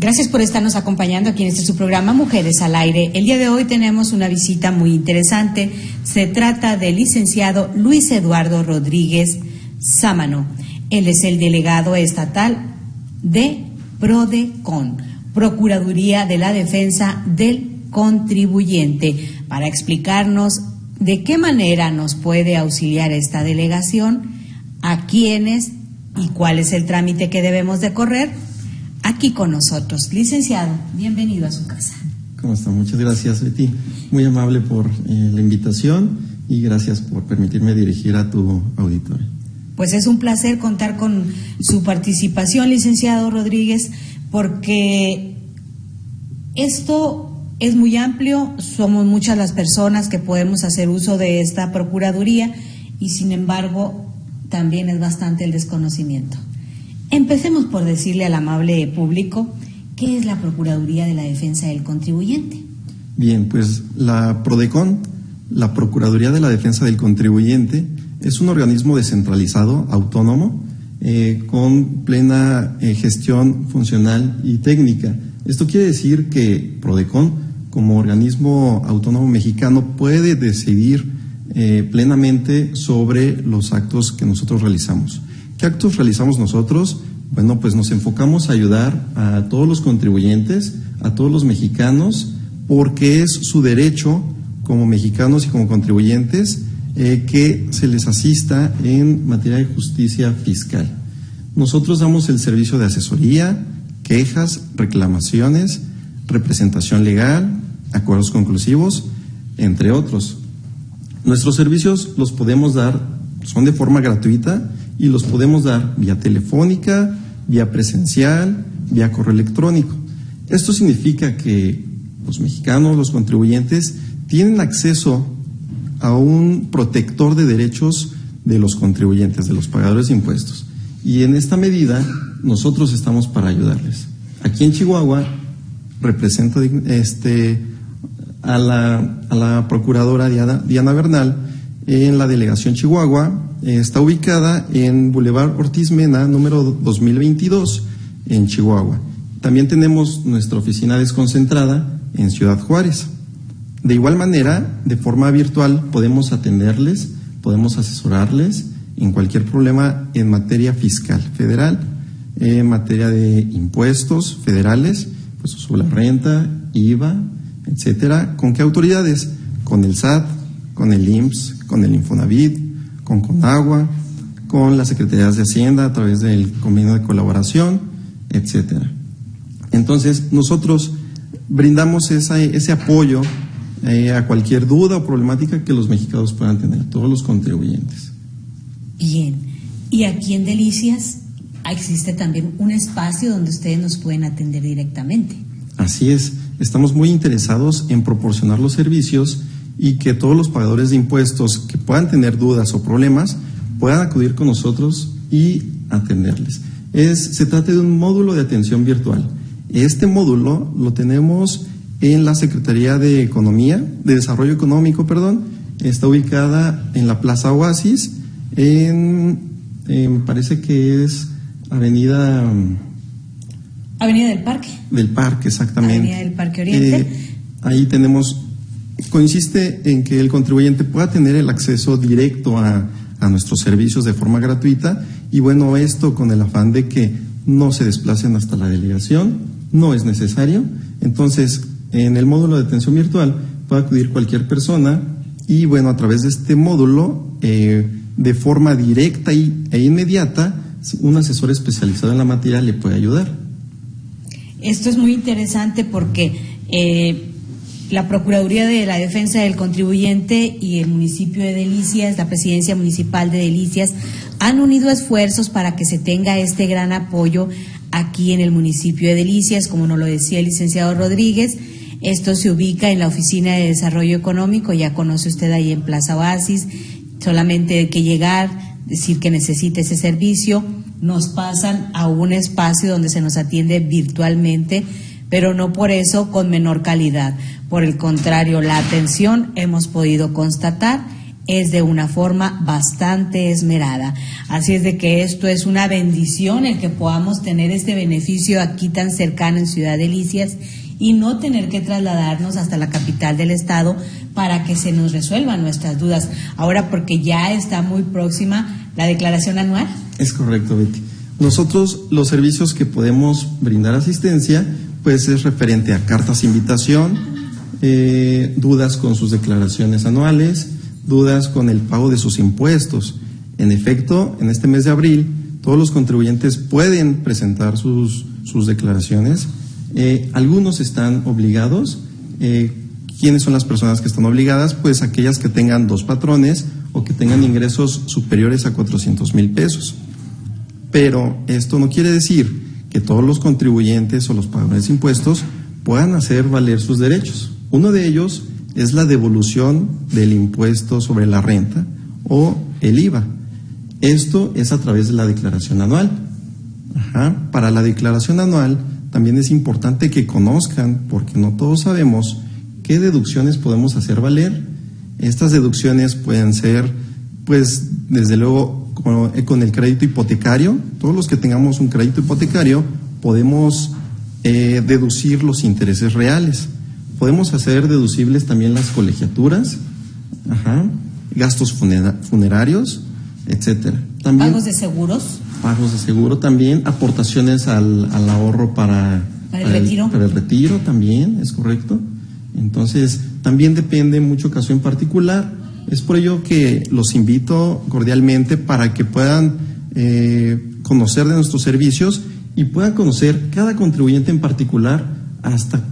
Gracias por estarnos acompañando aquí en este su programa Mujeres al Aire. El día de hoy tenemos una visita muy interesante. Se trata del licenciado Luis Eduardo Rodríguez Sámano. Él es el delegado estatal de PRODECON, Procuraduría de la Defensa del Contribuyente, para explicarnos de qué manera nos puede auxiliar esta delegación, a quiénes y cuál es el trámite que debemos de correr aquí con nosotros. Licenciado, bienvenido a su casa. ¿Cómo está? Muchas gracias, Betty. Muy amable por eh, la invitación y gracias por permitirme dirigir a tu auditorio. Pues es un placer contar con su participación, licenciado Rodríguez, porque esto es muy amplio, somos muchas las personas que podemos hacer uso de esta Procuraduría y sin embargo también es bastante el desconocimiento. Empecemos por decirle al amable público qué es la Procuraduría de la Defensa del Contribuyente. Bien, pues la PRODECON, la Procuraduría de la Defensa del Contribuyente, es un organismo descentralizado, autónomo, eh, con plena eh, gestión funcional y técnica. Esto quiere decir que PRODECON, como organismo autónomo mexicano, puede decidir eh, plenamente sobre los actos que nosotros realizamos. ¿Qué actos realizamos nosotros? Bueno, pues nos enfocamos a ayudar a todos los contribuyentes, a todos los mexicanos, porque es su derecho como mexicanos y como contribuyentes eh, que se les asista en materia de justicia fiscal. Nosotros damos el servicio de asesoría, quejas, reclamaciones, representación legal, acuerdos conclusivos, entre otros. Nuestros servicios los podemos dar, son de forma gratuita y los podemos dar vía telefónica, vía presencial, vía correo electrónico. Esto significa que los mexicanos, los contribuyentes, tienen acceso a un protector de derechos de los contribuyentes, de los pagadores de impuestos. Y en esta medida, nosotros estamos para ayudarles. Aquí en Chihuahua, represento este, a, la, a la procuradora Diana, Diana Bernal en la delegación Chihuahua está ubicada en Boulevard Ortiz Mena, número 2022, en Chihuahua. También tenemos nuestra oficina desconcentrada en Ciudad Juárez. De igual manera, de forma virtual, podemos atenderles, podemos asesorarles en cualquier problema en materia fiscal federal, en materia de impuestos federales, pues sobre la renta, IVA, etcétera. ¿Con qué autoridades? Con el SAT, con el IMSS, con el Infonavit, con Conagua, con las Secretarías de Hacienda a través del convenio de colaboración, etcétera. Entonces, nosotros brindamos ese apoyo eh, a cualquier duda o problemática que los mexicanos puedan tener, todos los contribuyentes. Bien, y aquí en Delicias existe también un espacio donde ustedes nos pueden atender directamente. Así es, estamos muy interesados en proporcionar los servicios y que todos los pagadores de impuestos que puedan tener dudas o problemas puedan acudir con nosotros y atenderles. Es, se trata de un módulo de atención virtual. Este módulo lo tenemos en la Secretaría de Economía, de Desarrollo Económico, perdón. Está ubicada en la Plaza Oasis, en, parece que es Avenida... Avenida del Parque. Del Parque, exactamente. Avenida del Parque Oriente. Eh, ahí tenemos consiste en que el contribuyente pueda tener el acceso directo a, nuestros servicios de forma gratuita y bueno, esto con el afán de que no se desplacen hasta la delegación, no es necesario. Entonces, en el módulo de atención virtual puede acudir cualquier persona y bueno, a través de este módulo, eh, de forma directa y, e inmediata, un asesor especializado en la materia le puede ayudar. Esto es muy interesante porque eh, la Procuraduría de la Defensa del Contribuyente y el municipio de Delicias, la presidencia municipal de Delicias, han unido esfuerzos para que se tenga este gran apoyo aquí en el municipio de Delicias, como nos lo decía el licenciado Rodríguez. Esto se ubica en la Oficina de Desarrollo Económico, ya conoce usted ahí en Plaza Oasis, solamente hay que llegar, decir que necesita ese servicio, nos pasan a un espacio donde se nos atiende virtualmente, pero no por eso con menor calidad. Por el contrario, la atención hemos podido constatar es de una forma bastante esmerada. Así es de que esto es una bendición el que podamos tener este beneficio aquí tan cercano en Ciudad Delicias y no tener que trasladarnos hasta la capital del estado para que se nos resuelvan nuestras dudas. Ahora porque ya está muy próxima la declaración anual. Es correcto, Betty. Nosotros los servicios que podemos brindar asistencia, pues es referente a cartas invitación, eh, dudas con sus declaraciones anuales, dudas con el pago de sus impuestos. En efecto, en este mes de abril, todos los contribuyentes pueden presentar sus, sus declaraciones. Eh, algunos están obligados. Eh, ¿Quiénes son las personas que están obligadas? Pues aquellas que tengan dos patrones o que tengan ingresos superiores a 400 mil pesos. Pero esto no quiere decir que todos los contribuyentes o los pagadores de impuestos puedan hacer valer sus derechos. Uno de ellos es la devolución del impuesto sobre la renta o el IVA. Esto es a través de la declaración anual. Para la declaración anual también es importante que conozcan, porque no todos sabemos, qué deducciones podemos hacer valer. Estas deducciones pueden ser, pues, desde luego, eh, con, el crédito hipotecario. Todos los que tengamos un crédito hipotecario podemos eh, deducir los intereses reales. Podemos hacer deducibles también las colegiaturas, gastos funerarios, etcétera. También, ¿Pagos de seguros? Pagos de seguro también, aportaciones al, ahorro para, ¿Para el retiro. para el retiro también, es correcto. Entonces, también depende mucho caso en particular. Es por ello que los invito cordialmente para que puedan eh, conocer de nuestros servicios y puedan conocer cada contribuyente en particular hasta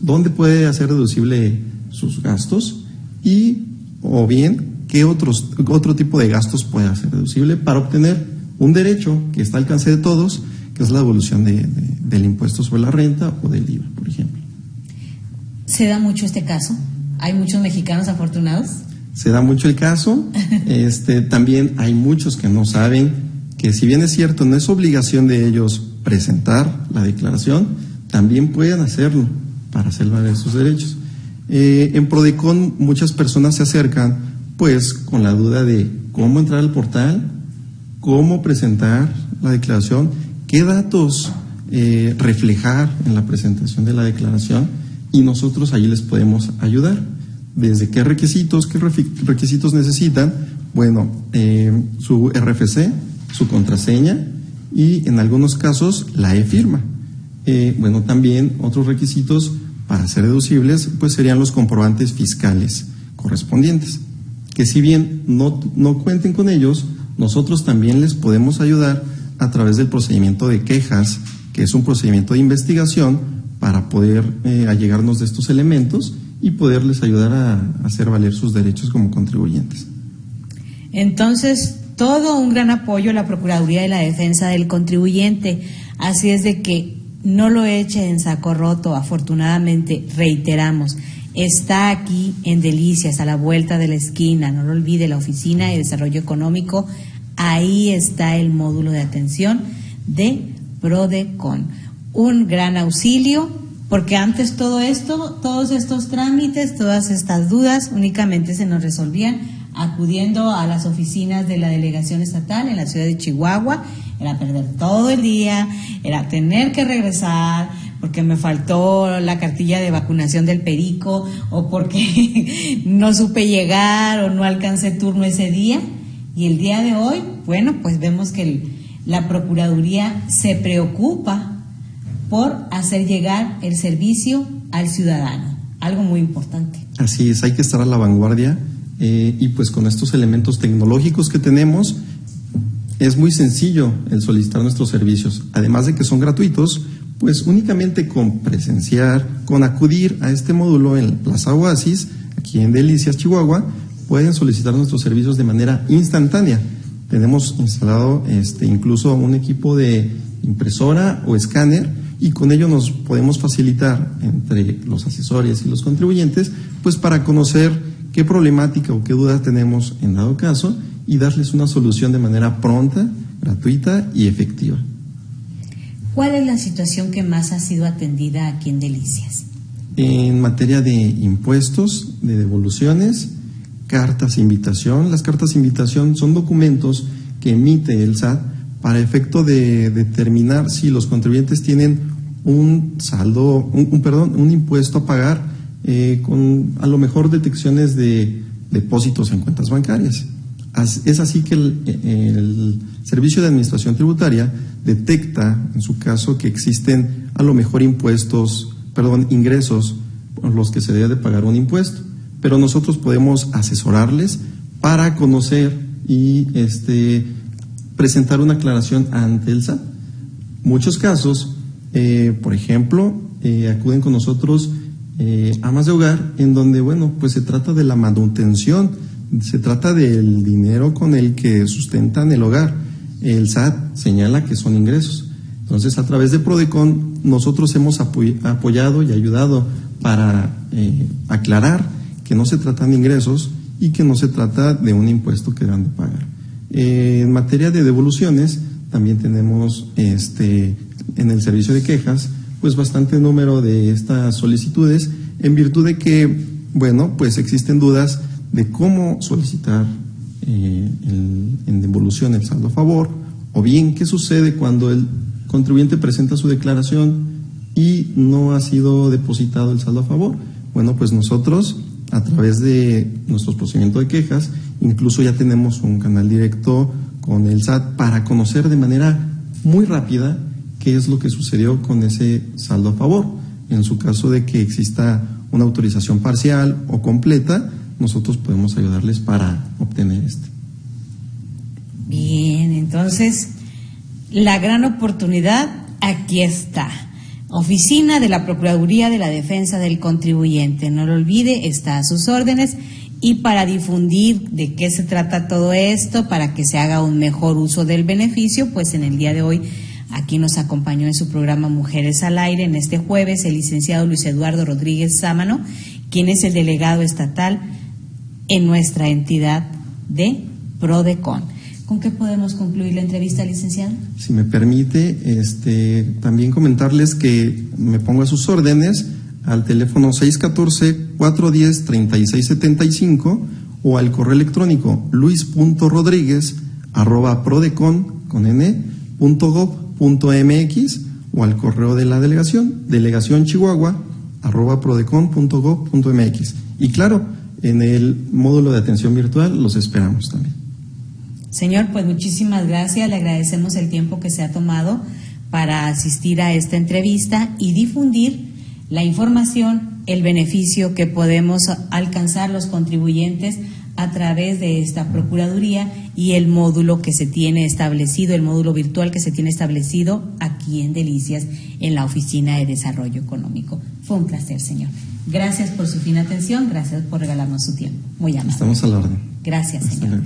dónde puede hacer deducible sus gastos y o bien qué otros, otro tipo de gastos puede hacer deducible para obtener un derecho que está al alcance de todos, que es la devolución del impuesto sobre la renta o del IVA, por ejemplo. ¿Se da mucho este caso? ¿Hay muchos mexicanos afortunados? Se da mucho el caso. Este, también hay muchos que no saben que si bien es cierto, no es obligación de ellos presentar la declaración, también pueden hacerlo para hacer valer sus derechos. Eh, en Prodecon muchas personas se acercan pues con la duda de cómo entrar al portal, cómo presentar la declaración, qué datos eh, reflejar en la presentación de la declaración y nosotros allí les podemos ayudar. Desde qué requisitos, qué requisitos necesitan, bueno, eh, su RFC, su contraseña y en algunos casos la e-firma. Eh, bueno, también otros requisitos para ser deducibles, pues serían los comprobantes fiscales correspondientes, que si bien no, no cuenten con ellos, nosotros también les podemos ayudar a través del procedimiento de quejas, que es un procedimiento de investigación para poder eh, allegarnos de estos elementos y poderles ayudar a, hacer valer sus derechos como contribuyentes. Entonces, todo un gran apoyo a la Procuraduría de la Defensa del Contribuyente. Así es de que no lo eche en saco roto, afortunadamente, reiteramos. Está aquí en Delicias, a la vuelta de la esquina, no lo olvide, la Oficina de Desarrollo Económico, ahí está el módulo de atención de PRODECON un gran auxilio, porque antes todo esto, todos estos trámites, todas estas dudas únicamente se nos resolvían acudiendo a las oficinas de la delegación estatal en la ciudad de Chihuahua, era perder todo el día, era tener que regresar porque me faltó la cartilla de vacunación del perico o porque no supe llegar o no alcancé turno ese día. Y el día de hoy, bueno, pues vemos que la Procuraduría se preocupa por hacer llegar el servicio al ciudadano, algo muy importante. Así es, hay que estar a la vanguardia eh, y pues con estos elementos tecnológicos que tenemos es muy sencillo el solicitar nuestros servicios, además de que son gratuitos, pues únicamente con presenciar, con acudir a este módulo en Plaza Oasis, aquí en Delicias, Chihuahua, pueden solicitar nuestros servicios de manera instantánea. Tenemos instalado este, incluso un equipo de impresora o escáner y con ello nos podemos facilitar entre los asesores y los contribuyentes, pues para conocer qué problemática o qué dudas tenemos en dado caso y darles una solución de manera pronta, gratuita y efectiva. ¿Cuál es la situación que más ha sido atendida aquí en Delicias? En materia de impuestos, de devoluciones, cartas de invitación. Las cartas de invitación son documentos que emite el SAT para efecto de determinar si los contribuyentes tienen un saldo, un, perdón, un impuesto a pagar eh, con a lo mejor detecciones de depósitos en cuentas bancarias. Es así que el, Servicio de Administración Tributaria detecta, en su caso, que existen a lo mejor impuestos, perdón, ingresos por los que se debe de pagar un impuesto, pero nosotros podemos asesorarles para conocer y este, presentar una aclaración ante el SAT. Muchos casos, eh, por ejemplo, eh, acuden con nosotros eh, amas de hogar en donde, bueno, pues se trata de la manutención se trata del dinero con el que sustentan el hogar. El SAT señala que son ingresos. Entonces, a través de Prodecon, nosotros hemos apoyado y ayudado para eh, aclarar que no se tratan de ingresos y que no se trata de un impuesto que deben de pagar. Eh, en materia de devoluciones, también tenemos este, en el servicio de quejas, pues bastante número de estas solicitudes, en virtud de que, bueno, pues existen dudas de cómo solicitar eh, en devolución el saldo a favor, o bien qué sucede cuando el contribuyente presenta su declaración y no ha sido depositado el saldo a favor. Bueno, pues nosotros, a través de nuestros procedimientos de quejas, incluso ya tenemos un canal directo con el SAT para conocer de manera muy rápida qué es lo que sucedió con ese saldo a favor. En su caso de que exista una autorización parcial o completa, nosotros podemos ayudarles para obtener este. Bien, entonces la gran oportunidad aquí está. Oficina de la Procuraduría de la Defensa del Contribuyente. No lo olvide, está a sus órdenes. Y para difundir de qué se trata todo esto, para que se haga un mejor uso del beneficio, pues en el día de hoy aquí nos acompañó en su programa Mujeres al Aire en este jueves el licenciado Luis Eduardo Rodríguez Sámano, quien es el delegado estatal en nuestra entidad de PRODECON. ¿Con qué podemos concluir la entrevista, licenciado? Si me permite, este, también comentarles que me pongo a sus órdenes al teléfono 614-410-3675 o al correo electrónico luis.rodríguez arroba prodecon con n, mx o al correo de la delegación, delegación chihuahua arroba mx. Y claro, en el módulo de atención virtual los esperamos también. Señor, pues muchísimas gracias. Le agradecemos el tiempo que se ha tomado para asistir a esta entrevista y difundir la información, el beneficio que podemos alcanzar los contribuyentes a través de esta Procuraduría y el módulo que se tiene establecido, el módulo virtual que se tiene establecido aquí en Delicias, en la Oficina de Desarrollo Económico. Fue un placer, señor. Gracias por su fina atención, gracias por regalarnos su tiempo. Muy amable. Estamos a la orden. Gracias, señor.